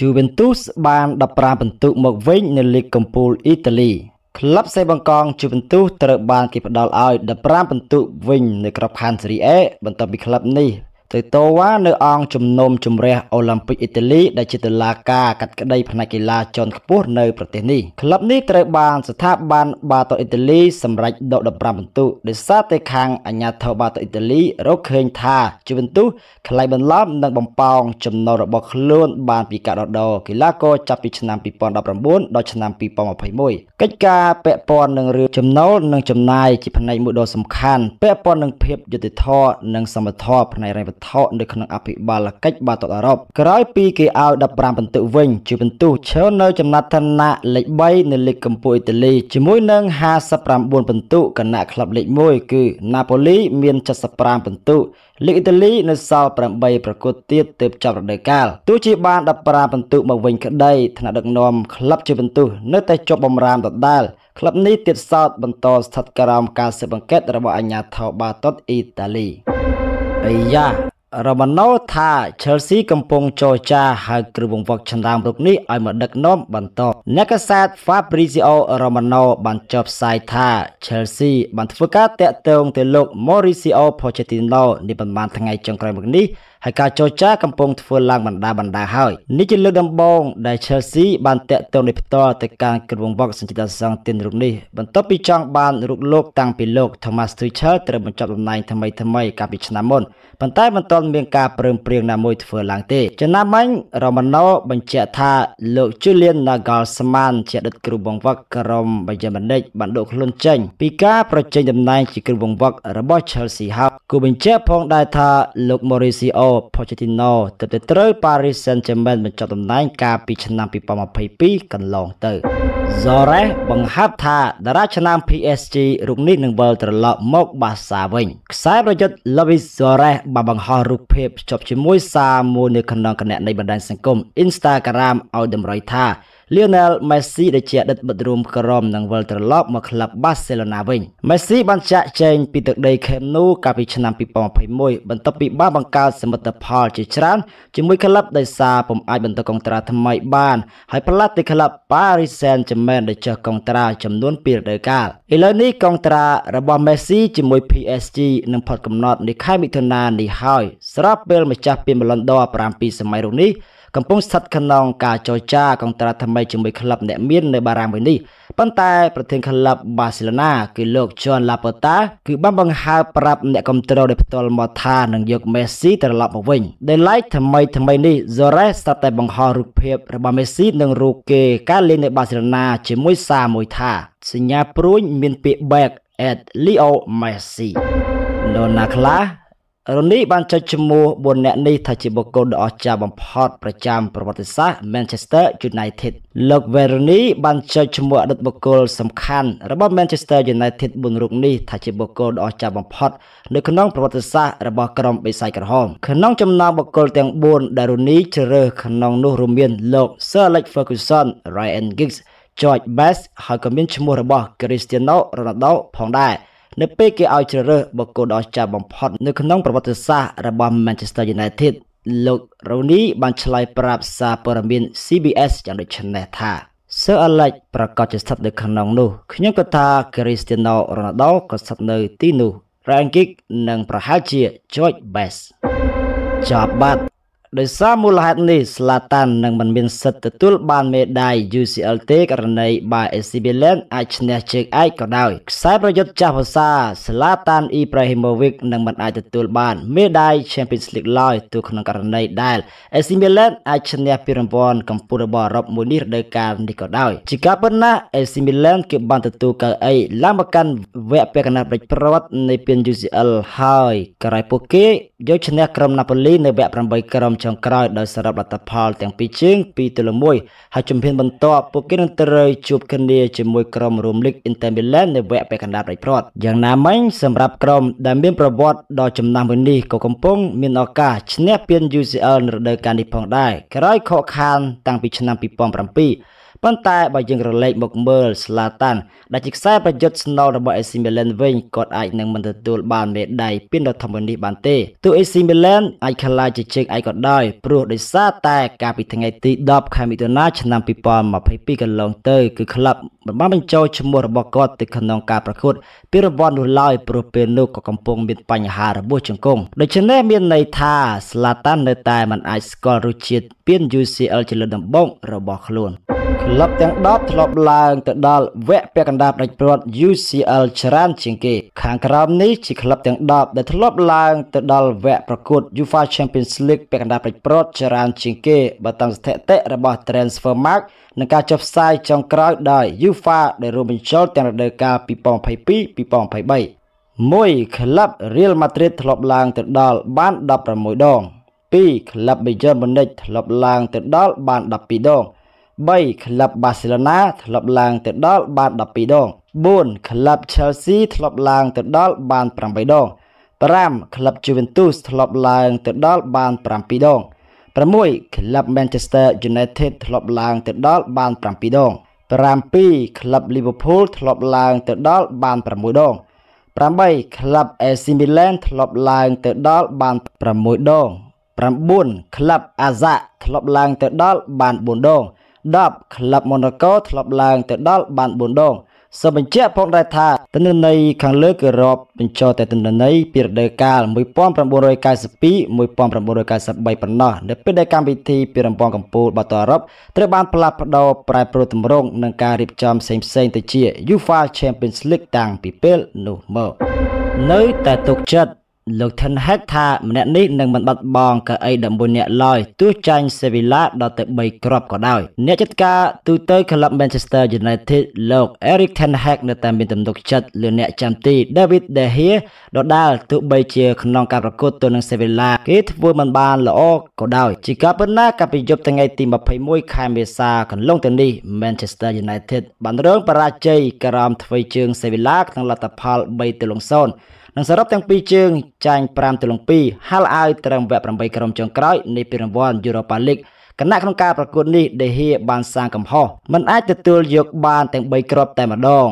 Juventus បាន15ពិន្ទុមកវិញនៅលីកកំពូលអ៊ីតាលីក្លឹបសេបង់កង Juventus ត្រូវបានគេផ្ដល់ឲ្យ15ពិន្ទុវិញនៅក្របខ័ណ្ឌ Serie A បន្ទាប់ពីក្លឹបនេះ ទៅតវ៉ានៅអង្គជំនុំជម្រះអូឡ িম্প ិកអ៊ីតាលីដែលជាតុលាការកាត់ក្តីផ្នែកកីឡាជាន់ខ្ពស់នៅប្រទេសនេះក្លឹបនេះត្រូវបានស្ថាប័នបាតុអ៊ីតាលីសម្រេចដក15ពិន្ទុដោយសារតែខាងអាជ្ញាធរបាតុអ៊ីតាលីរកឃើញថាជីវិនទុខ្លាយបន្លំនិងបំប៉ោងចំណូលរបស់ខ្លួនបានពីការដដកីឡាករចាប់ពីឆ្នាំ2019ដល់ឆ្នាំ2021កិច្ចការពាក់ព័ន្ធនឹងរឿងចំណូលនិងចំណាយជាផ្នែកមួយដ៏សំខាន់ពាក់ព័ន្ធនឹងភាពយុត្តិធម៌និងសមត្ថភាពផ្នែករ៉េវត្ថុនៅក្នុងអភិបាលកិច្ចបាតុអឺរ៉ុបក្រោយពីគេឲ្យ15ពិន្ទុវិញ ជាពិន្ទុឈរនៅចំណាត់ឋានៈលេខ3នៅលីកកម្ពុជាអ៊ីតាលីជាមួយនឹង59ពិន្ទុគណៈក្លឹបលេខ1គឺណាប៉ូលីមាន75ពិន្ទុលីកអ៊ីតាលីនៅសល់8ប្រកួតទៀតទើបចាប់រដូវកាលទោះជាបាន15ពិន្ទុមកវិញក្តីថ្នាក់ដឹកនាំក្លឹបជាពិន្ទុនៅតែជាប់បំរាមដដែលក្លឹបនេះទៀតសោតបន្តស្ថិតក្រោមការស៊ើបអង្កេតរបស់អាជ្ញាធរបាតុតអ៊ីតាលីអាយ៉ា រ៉ូម៉ាណូថា Chelsea កំពុងចរចាហៅគ្រូបង្វឹកឆន្ទាំរុកនេះឲ្យមកដឹកនាំបន្តអ្នកកាសែត Fabrizio Romano បានចុះផ្សាយថា Chelsea បានធ្វើការតាក់ទងទៅលោក Mauricio Pochettino នេះប្រហែលថ្ងៃចុងក្រោយមកនេះ ហើយការចរចាកំពុងធ្វើឡើងបណ្ដាបណ្ដាហើយនេះជាលើកដំបូងដែល Chelsea បានតាក់ទងដោយផ្ទាល់ទៅកាន់គ្រូបង្វឹកសញ្ជាតិសង្ឃទានរូបនេះបន្ទាប់ពីចង់បានរូបលោកតាំងពីលោក Thomas Tuchel ត្រូវបញ្ចប់តំណែងថ្មីថ្មីកាលពីឆ្នាំមុនប៉ុន្តែមិនទាន់មានការព្រមព្រៀងណាមួយធ្វើឡើងទេចំណាំមិញរ៉ូម៉ាណូបញ្ជាក់ថាលោក Julian Nagelsmann ជាអតីតគ្រូបង្វឹកក្រុម Bayern Munich បានដកខ្លួនចេញពីការប្រជែងតំណែងជាគ្រូបង្វឹករបស់ Chelsea ហើយគូបញ្ជាក់ផងដែរថាលោក Mauricio Pochettino ទើបតែត្រូវ Paris Saint-Germain បញ្ចប់តំណែងកាលពីឆ្នាំ2022កន្លងទៅ Zores បង្ហាប់ថាតារាឆ្នាំ PSG រូបនេះនឹងវិលត្រឡប់មកបាសាវិញខ្សែប្រយុទ្ធ Luis Suarez បានបង្ហោះរូបភាពភ្ជាប់ជាមួយសារមួយនៅក្នុងគណនីបណ្ដាញសង្គម Instagram ឲ្យតម្រុយថា Lionel Messi ដែលជាអតីតមិត្តរួមក្រុមនឹងវិលត្រឡប់មកក្លឹប Barcelona វិញ Messi បានចាក់ចែងពីទឹកដី Camp Nou កាលពីឆ្នាំ2021បន្ទាប់ពីបានបង្កើតសមិទ្ធផលជាច្រើនជាមួយក្លឹបដោយសារពុំអាចបន្តកុងត្រាថ្មីបានហើយផ្លាស់ទៅក្លឹប Paris Saint-Germain ដែលចុះកុងត្រាចំនួន2រដូវកាលឥឡូវនេះកុងត្រារបស់ Messi ជាមួយ PSG នឹងផុតកំណត់នៅខែមិថុនានេះហើយស្របពេលម្ចាស់ពានបឡុនដ័រ7សម័យរូបនេះ កំពុងស្ថិតក្នុងការចរចាកុងត្រាថ្មីជាមួយក្លឹបអ្នកមាននៅបារាំងវិញនេះប៉ុន្តែប្រធានក្លឹបបាសេឡូណាគឺលោក John Laporta គឺបានបង្ហើបប្រាប់អ្នកគ្រប់គ្រងដោយផ្ទាល់មកថានឹងយក Messi ត្រឡប់មកវិញដែល like ថ្មីថ្មីនេះ Zores ស្ទើរតែបង្ហោះរូបភាពរបស់ Messi និងរូបគេការលេងនៅបាសេឡូណាជាមួយសារមួយថាសញ្ញាព្រួញមានពាក្យ back at Leo Messi នរណាខ្លះ រនីបានចុចឈ្មោះ4អ្នកនេះថាជាបុគ្គលដ៏អស្ចារ្យបំផុតប្រចាំប្រវត្តិសាស្ត្រ Manchester United លោក Veroni បានចុចឈ្មោះអតីតបុគ្គលសំខាន់របស់ Manchester United 4រូបនេះថាជាបុគ្គលដ៏អស្ចារ្យបំផុតនៅក្នុងប្រវត្តិសាស្ត្ររបស់ក្រុមបេសាយក្រហមក្នុងចំណោមបុគ្គលទាំង4ដែល Rooney ជ្រើសក្នុងនោះរួមមានលោក Sir Alex Ferguson, Ryan Giggs, George Best ហើយក៏មានឈ្មោះរបស់ Cristiano Ronaldo ផងដែរ នៅពេលគេឲ្យជ្រើសរើសបុគ្គលដ៏អស្ចារ្យបំផុតនៅក្នុងប្រវត្តិសាស្ត្ររបស់ Manchester United លោក Rooney បានឆ្លើយប្រាប់សារព័ត៌មាន CBS យ៉ាងដូចនេះថា Sir Alex ប្រកាសជាស្ថិតនៅក្នុងនោះខ្ញុំក៏ថា Cristiano Ronaldo ក៏ស្ថិតនៅទីនោះ Ryan Giggs និងប្រហែលជា George Best ចាប់បាត់ ដោយសារមូលហេតុនេះស្លាតាននឹងមិនមានសិទ្ធិទទួលបានមេដាយ UCL ទេករណីបើ AC Milan អាចឈ្នះជើងឯកក៏ដោយខ្សែប្រយុទ្ធចាស់ភាសាស្លាតានអ៊ីប្រាហ៊ីម៉ូវិកនឹងមិនអាចទទួលបានមេដាយ Champions League ឡើយទោះក្នុងករណីដែល AC Milan អាចឈ្នះពានរង្វាន់កម្ពុជារបស់អឺរ៉ុបមួយនេះរដូវកាលនេះក៏ដោយជាការពិតណាស់ AC Milan គេបានទទួលកៅអីឡើងមកកាន់វគ្គពាក់កណ្ដាលផ្ដាច់ប្រវត្តិនៃពាន UCL ហើយក្រោយពួកគេយកឈ្នះក្រុមណាប៉ូលីនៅវគ្គ8ក្រុមចុងក្រោយដោយសរុបលទ្ធផលទាំងពីរជើង2ទល់1ហើយជំហានបន្ទាប់ពួកគេនឹងត្រូវជួបគ្នាជាមួយក្រុមរួមលីក Inter Milan នៅវគ្គពាក់កណ្ដាលដោយប្រត់យ៉ាងណាមិញសម្រាប់ក្រុមដែលមានប្រវត្តិដ៏ចំណាស់មួយនេះក៏កំពុងមានឱកាសឈ្នះពាន UCL នៅរដូវកាលនេះផងដែរក្រោយខកខានតាំងពីឆ្នាំ2007 ប៉ុន្តែបើយើងរលែកមកមើលស្លាតានដែលជាខ្សែប្រយុទ្ធស្នូលរបស់ AC Milan វិញគាត់អាចនឹងមិនទទួលបានមេដាយពីដ៏ធម្មនេះបានទេទោះ AC Milan អាចក្លាយជាជើងឯកក៏ដោយព្រោះដោយសារតែកាលពីថ្ងៃទី10ខែមិថុនាឆ្នាំ2022កន្លងទៅគឺក្លឹបមិនបានបញ្ចូលឈ្មោះរបស់គាត់ទៅក្នុងការប្រកួតពីរង្វាន់នោះឡើយព្រោះពេលនោះក៏កំពុងមានបញ្ហារបួសជង្គង់ដូច្នេះមានន័យថាស្លាតាននៅតែមិនអាចស្គាល់រសជាតិពាន UCL ជាលើកដំបូងរបស់ខ្លួន ក្លឹបទាំង10ធ្លាប់ឡើងទៅដល់វគ្គពាក់កណ្ដាលផ្ដាច់ព្រាត់ UCL ច្រើនជាងគេ ខាងក្រោមនេះជាក្លឹបទាំង10ដែលធ្លាប់ឡើងទៅដល់វគ្គប្រកួត UEFA Champions League ពាក់កណ្ដាលផ្ដាច់ព្រាត់ច្រើនជាងគេបើតាមស្ថិតិរបស់ Transfermarkt នឹងការចុះផ្សាយចុងក្រោយដោយ UEFA ដែលរួមបញ្ចូលទាំងរដូវកាល2022-2023 1ក្លឹប Real Madrid ធ្លាប់ឡើងទៅដល់បាន16ដង2ក្លឹប Bayern Munich ធ្លាប់ឡើងទៅដល់បាន12ដង 3ក្លឹប Barcelona ធ្លាប់ឡើងទៅដល់បាន12ដង4ក្លឹប Chelsea ធ្លាប់ឡើងទៅដល់បាន8ដង5ក្លឹប Juventus ធ្លាប់ឡើងទៅដល់បាន7ដង6ក្លឹប Manchester United ធ្លាប់ឡើងទៅដល់បាន7ដង7ក្លឹប Liverpool ធ្លាប់ឡើងទៅដល់បាន6ដង8ក្លឹប AC Milan ធ្លាប់ឡើងទៅដល់បាន6ដង9ក្លឹប Ajax ធ្លាប់ឡើងទៅដល់បាន4ដង 10ក្លឹប Monaco ធ្លាប់ឡើងទៅដល់បាន4ដងសូមបញ្ជាក់ផងដែរថាទិន្នន័យខាងលើគឺរាប់បញ្ចូលតែទិន្នន័យពីរដូវកាល1992 1993ប៉ុណ្ណោះនៅពេលដែលកម្មវិធីពីរំពងកម្ពុជាបាល់ទាត់អឺរ៉ុបត្រូវបានផ្លាស់ប្ដូរប្រែប្រួលទម្រង់និងការរៀបចំផ្សេងៗទៅជា UEFA Champions League តាំងពីពេលនោះមកនៅតែទុកចិត្ត លោក Ten Hag ថាម្នាក់នេះនឹងមិនបាត់បង់កៅអី11នាក់ឡើយទោះចាញ់ Sevilla ដល់ទៅ3គ្រាប់ក៏ដោយអ្នកចាត់ការទូទៅក្លឹប Manchester United លោក Erik Ten Hag នៅតែមានទំនុកចិត្តលើអ្នកចាំទី David De Gea ដដែលទោះបីជាក្នុងការប្រកួតទល់នឹង Sevilla គេធ្វើមិនបានល្អក៏ដោយជាការពិតណាស់កាលពីយប់ថ្ងៃទី21ខែមេសាកន្លងទៅនេះ Manchester United បានរងបរាជ័យក្រោមធ្វើជើង Sevilla ក្នុងលទ្ធផល3ទល់0 និងសរុបទាំងពីរជើងចាញ់5ទល់នឹង2ហាល់អាវត្រឹមវគ្គ8ក្រុមចុងក្រោយនៃពានរង្វាន់ Europa League គណៈក្នុងការប្រកួតនេះដេហៀបានសាងកំហុសមិនអាចទទួលយកបានទាំង3គ្រាប់តែម្ដង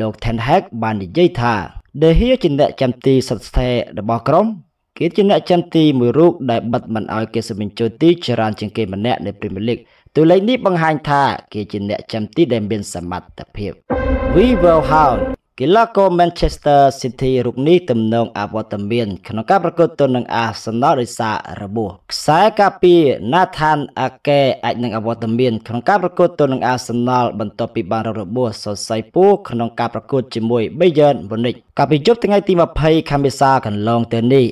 លោក Ten Hag បាននិយាយថាដេហៀជាអ្នកចាំទីសុទ្ធស្ថេររបស់ក្រុមគេជាអ្នកចាំទីមួយរូបដែលបិទមិនឲ្យគេសម្បញ្ចូលទីច្រើនជាងគេម្នាក់នៅ Premier League តួលេខនេះបង្ហាញថាគេជាអ្នកចាំទីដែលមានសមត្ថភាព We will hound កីឡាករ Manchester City រូបនេះទំនងអវត្តមានក្នុងការប្រកួតទល់នឹង Arsenal ដោយសាររបួសខ្សែការពារ Nathan Ake អាចនឹងអវត្តមានក្នុងការប្រកួតទល់នឹង Arsenal បន្ទាប់ពីបានរងរបួសសរសៃពោះក្នុងការប្រកួតជាមួយ Bayern Munich កាលពីយប់ថ្ងៃទី20ខែមេសាកន្លងទៅនេះ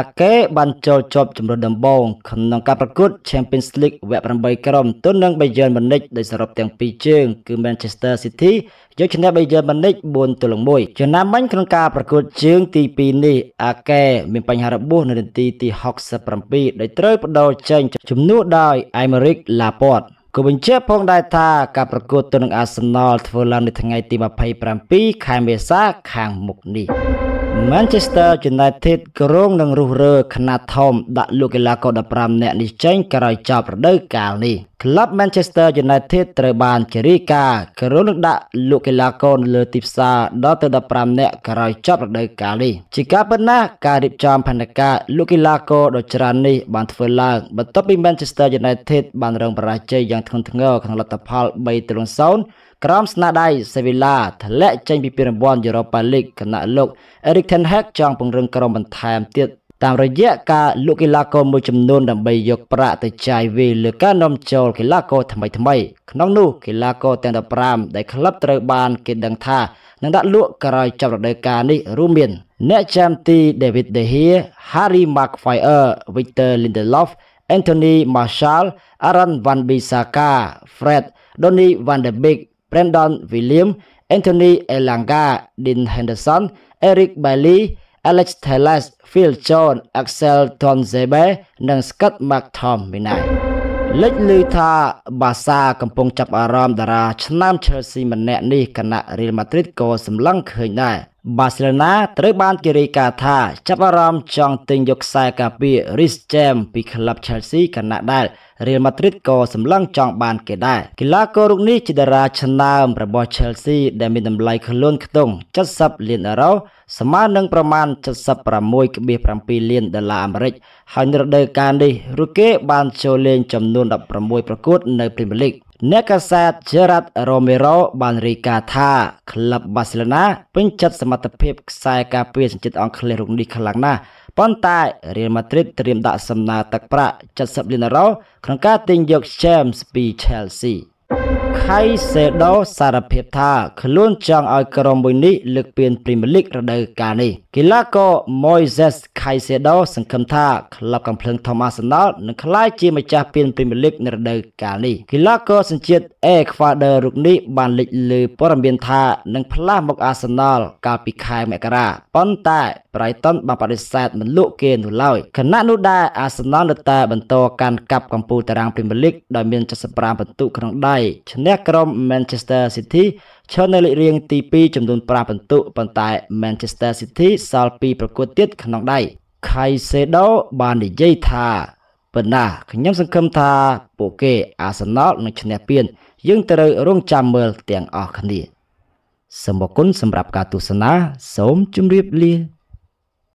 Ake បានចូលជាប់ជំរឿនដំបូងក្នុងការប្រកួត Champions League វគ្គ8ក្រុមទល់នឹង Bayern Munich ដោយសរុបទាំងពីរជើងគឺ Manchester City យកឈ្នះ Bayern Munich 4ទល់នឹង1ចំណាំមាញ់ក្នុងការប្រកួតជើងទី2នេះអាកែមានបញ្ហារបួសនៅនាទីទី67ដោយត្រូវបដូរចេញជំនួសដោយ Aymeric Laporte ក៏បញ្ជាក់ផងដែរថាការប្រកួតទៅនឹង Arsenal ធ្វើឡើងនៅថ្ងៃទី27ខែមេសាខាងមុខនេះ Manchester United គ្រងនឹងរុះរើខ្នាតធំដាក់លោកកីឡាករ15នាក់នេះចេញក្រោយចប់រដូវកាលនេះក្លឹប Manchester United ត្រូវបានជរាការគ្រងនឹងដាក់លោកកីឡាករនៅលើទីផ្សារដល់ទៅ15នាក់ក្រោយចប់រដូវកាលនេះជាការពិតណាស់ការរៀបចំផែនការលោកកីឡាករដ៏ច្រើននេះបានធ្វើឡើងបន្ទាប់ពី Manchester United បានរងបរាជ័យយ៉ាងធ្ងន់ធ្ងរក្នុងលទ្ធផល3-0 ក្រោមស្នាដៃសេវីឡាធ្លាក់ចេញពីពានរង្វាន់ Europa League គណៈលោក Erik ten Hag ចង់ពង្រឹងក្រុមបន្ថែមទៀតតាមរយៈការលក់កីឡាករមួយចំនួនដើម្បីយកប្រាក់ទៅចាយវាយលើការនាំចូលកីឡាករថ្មីថ្មីក្នុងនោះកីឡាករទាំង15ដែលក្លឹបត្រូវបានគេដឹងថានឹងដាក់លក់ក្រោយចប់រដូវកាលនេះរួមមាន អ្នកចាំទី David De Gea, Harry Maguire, Victor Lindelof, Anthony Martial, Aaron Wan-Bissaka, Fred, Donny van de Beek Brandon William, Anthony Elanga, Dean Henderson, Eric Bailey, Alex Telles, Phil Jones, Axel Tonzebe និង Scott McTominay លេចឮថាបាសាកំពុងចាប់អារម្មណ៍តារាឆ្នាំ Chelsea ម្នាក់នេះគណៈ Real Madrid ក៏សម្លឹងឃើញដែរ បាសេឡូណាត្រូវបានគេរាយការណ៍ថាចាប់អារម្មណ៍ចង់ទិញយកខ្សែការពារ Reece James ពីក្លឹប Chelsea ខណៈដែល Real Madrid ក៏សម្លឹងចង់បានគេដែរកីឡាកររូបនេះជាតារាឆនើមរបស់ Chelsea ដែលមានតម្លៃខ្លួនខ្ទង់70លានអឺរ៉ូស្មើនឹងប្រមាណ76.7លានដុល្លារអាមេរិកហើយនៅរដូវកាលនេះរូគេបានចូលលេងចំនួន16ប្រកួតនៅ Premier League អ្នកកាសែត Gerard Romero បានរាយការណ៍ថាក្លឹប Barcelona ពេញចិត្តសមត្ថភាពខ្សែការពារសញ្ជាតិអង់គ្លេសរូបនេះខ្លាំងណាស់ប៉ុន្តែ Real Madrid ត្រៀមដាក់សំណើទឹកប្រាក់70លានអឺរ៉ូក្នុងការទិញយក James ពី Chelsea ខៃសេដូសារភាពថាខ្លួនចង់ឲ្យក្រុមមួយនេះលើកពាន Premier League រដូវកាលនេះកីឡាករ Moises Caicedo សង្ឃឹមថាក្លឹបកំភ្លើង Thomas Arsenal នឹងក្លាយជាម្ចាស់ពាន Premier League នៅរដូវកាលនេះកីឡាករសញ្ជាតិ Ecuador រូបនេះបានលេចលើព័ត៌មានថានឹងផ្លាស់មក Arsenal កាលពីខែមករាប៉ុន្តែ Brighton បានបដិសេធមិនលក់គេនោះឡើយខណៈនោះដែរ Arsenal នៅតែបន្តកាន់កាប់កំពូលតារាង Premier League ដោយមាន75ពិន្ទុក្នុងដៃឈ្នះក្រុម Manchester City ឈរនៅលេខរៀងទី2ចំនួន5ពិន្ទុប៉ុន្តែ Manchester City សល់2ប្រកួតទៀតក្នុងដៃ Caicedo បាននិយាយថាប៉ុន្តែខ្ញុំសង្ឃឹមថាពួកគេ Arsenal នឹងឈ្នះពានយើងត្រូវរងចាំមើលទាំងអស់គ្នាសូមអរគុណសម្រាប់ការទស្សនាសូមជម្រាបលា